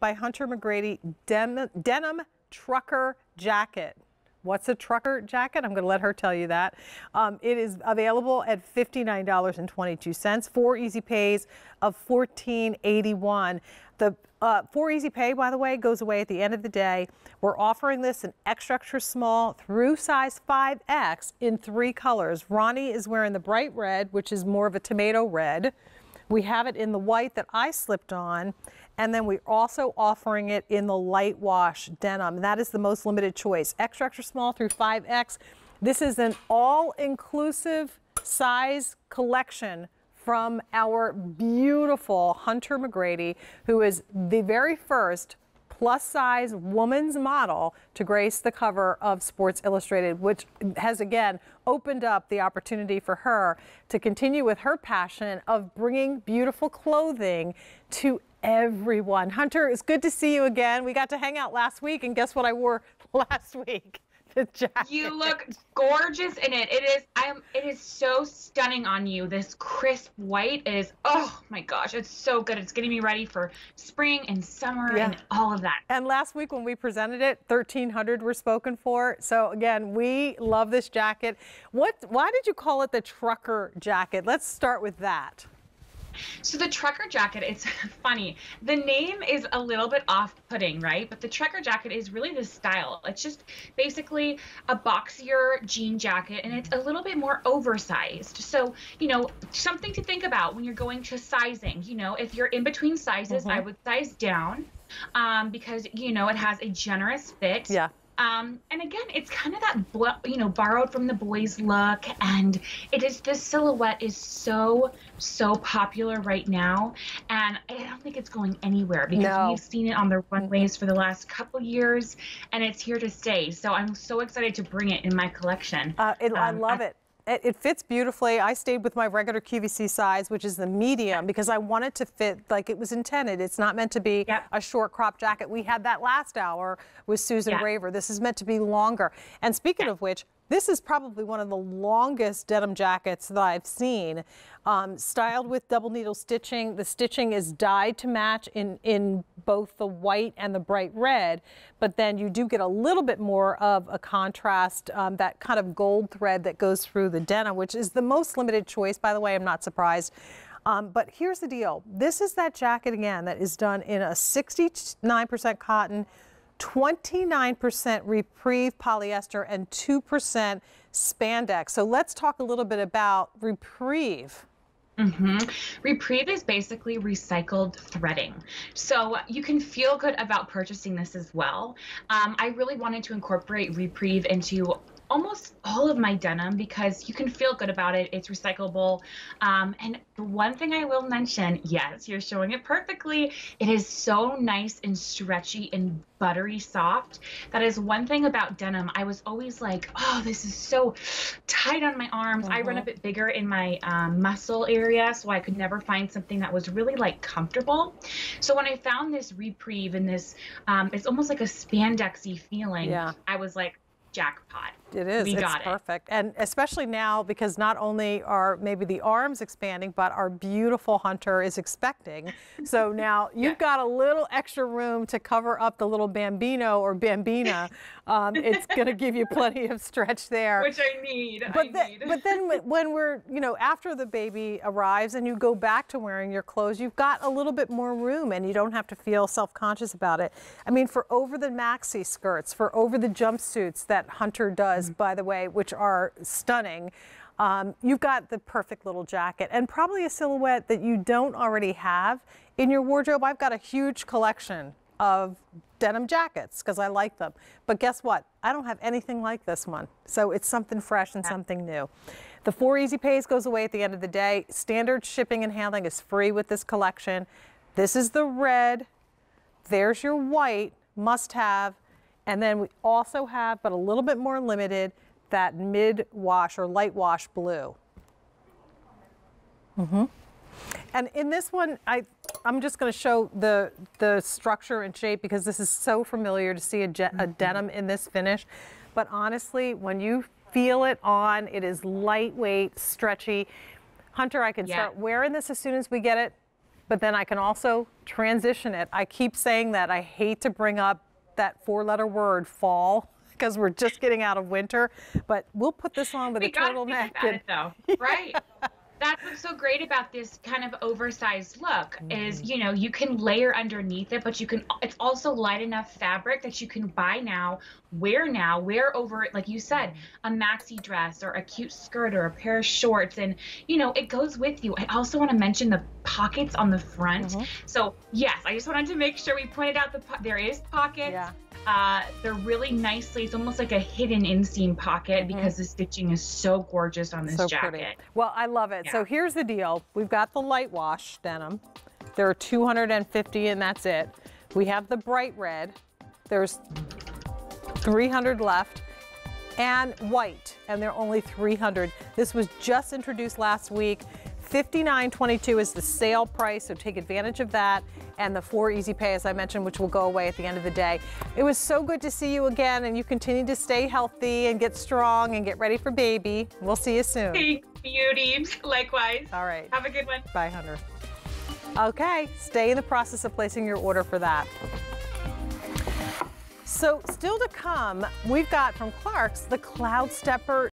by Hunter McGrady denim, denim trucker jacket. What's a trucker jacket? I'm going to let her tell you that. Um, it is available at $59.22, four easy pays of $14.81. The uh, four easy pay, by the way, goes away at the end of the day. We're offering this in extra, extra small through size 5X in three colors. Ronnie is wearing the bright red, which is more of a tomato red. We have it in the white that I slipped on. And then we're also offering it in the light wash denim. That is the most limited choice. Extra, extra small through 5X. This is an all-inclusive size collection from our beautiful Hunter McGrady, who is the very first plus size woman's model to grace the cover of Sports Illustrated, which has again opened up the opportunity for her to continue with her passion of bringing beautiful clothing to everyone. Hunter, it's good to see you again. We got to hang out last week, and guess what I wore last week? The jacket. You look gorgeous in it. It is I am it is so stunning on you. This crisp white is oh my gosh, it's so good. It's getting me ready for spring and summer yeah. and all of that. And last week when we presented it, 1300 were spoken for. So again, we love this jacket. What why did you call it the trucker jacket? Let's start with that. So the trucker jacket, it's funny. The name is a little bit off-putting, right? But the trucker jacket is really the style. It's just basically a boxier jean jacket, and it's a little bit more oversized. So, you know, something to think about when you're going to sizing. You know, if you're in between sizes, mm-hmm. I would size down um, because, you know, it has a generous fit. Yeah. Um, and again, it's kind of that you know borrowed from the boys look, and it is this silhouette is so so popular right now, and I don't think it's going anywhere because no. we've seen it on the runways for the last couple years, and it's here to stay. So I'm so excited to bring it in my collection. Uh, it, um, I love I, it. It, it, fits beautifully. I stayed with my regular QVC size, which is the medium, because I wanted to fit like it was intended. It's not meant to be yep. a short crop jacket. We had that last hour with Susan yep. Graver. This is meant to be longer. And speaking yep. of which, this is probably one of the longest denim jackets that I've seen. Um, styled with double needle stitching. The stitching is dyed to match in, in both the white and the bright red, but then you do get a little bit more of a contrast, um, that kind of gold thread that goes through the denim, which is the most limited choice, by the way. I'm not surprised. Um, but here's the deal. This is that jacket again that is done in a 69% cotton, 29% Repreve polyester and 2% spandex. So let's talk a little bit about Repreve. Mm-hmm. Repreve is basically recycled threading. So you can feel good about purchasing this as well. Um, I really wanted to incorporate Repreve into almost all of my denim because you can feel good about it. It's recyclable. Um, and the one thing I will mention, yes, you're showing it perfectly. It is so nice and stretchy and buttery soft. That is one thing about denim. I was always like, oh, this is so tight on my arms. I run a uh-huh. bit bigger in my um, muscle area, so I could never find something that was really like comfortable. So when I found this Repreve and this, um, it's almost like a spandexy feeling. Yeah. I was like, jackpot. It is. We it's perfect. And especially now because not only are maybe the arms expanding, but our beautiful hunter is expecting. So now you've yeah. got a little extra room to cover up the little bambino or bambina. Um, it's going to give you plenty of stretch there. Which I need. But, I the, need. but then when we're, you know, after the baby arrives and you go back to wearing your clothes, you've got a little bit more room and you don't have to feel self-conscious about it. I mean, for over the maxi skirts, for over the jumpsuits that Hunter does, by the way, which are stunning. Um, you've got the perfect little jacket and probably a silhouette that you don't already have in your wardrobe. I've got a huge collection of denim jackets because I like them. But guess what? I don't have anything like this one. So it's something fresh and something new. The four easy pays goes away at the end of the day. Standard shipping and handling is free with this collection. This is the red. There's your white must have. And then we also have, but a little bit more limited, that mid wash or light wash blue. Mm -hmm. And in this one, I, I'm just going to show the, the structure and shape because this is so familiar to see a, a mm-hmm. denim in this finish. But honestly, when you feel it on, it is lightweight, stretchy. Hunter, I can yeah. start wearing this as soon as we get it but then I can also transition it. I keep saying that. I hate to bring up that four letter word fall because we're just getting out of winter, but we'll put this on with we a turtleneck. About it, though, right? that's what's so great about this kind of oversized look is Mm-hmm. you know you can layer underneath it but you can it's also light enough fabric that you can buy now wear now wear over like you said a maxi dress or a cute skirt or a pair of shorts and you know it goes with you i also want to mention the pockets on the front Mm-hmm. so yes i just wanted to make sure we pointed out the po- there is pockets Yeah. Uh, they're really nicely it's almost like a hidden inseam pocket because the stitching is so gorgeous on this Mm-hmm. so jacket pretty. Well, I love it. So here's the deal. We've got the light wash denim. There are 250 and that's it. We have the bright red. There's 300 left and white and they're only 300. This was just introduced last week. 59.22 is the sale price, so take advantage of that. And the four easy pay, as I mentioned, which will go away at the end of the day. It was so good to see you again, and you continue to stay healthy and get strong and get ready for baby. We'll see you soon. Thanks, beauties. Likewise. All right. Have a good one. Bye, Hunter. Okay, stay in the process of placing your order for that. So still to come, we've got from Clarks the Cloud Stepper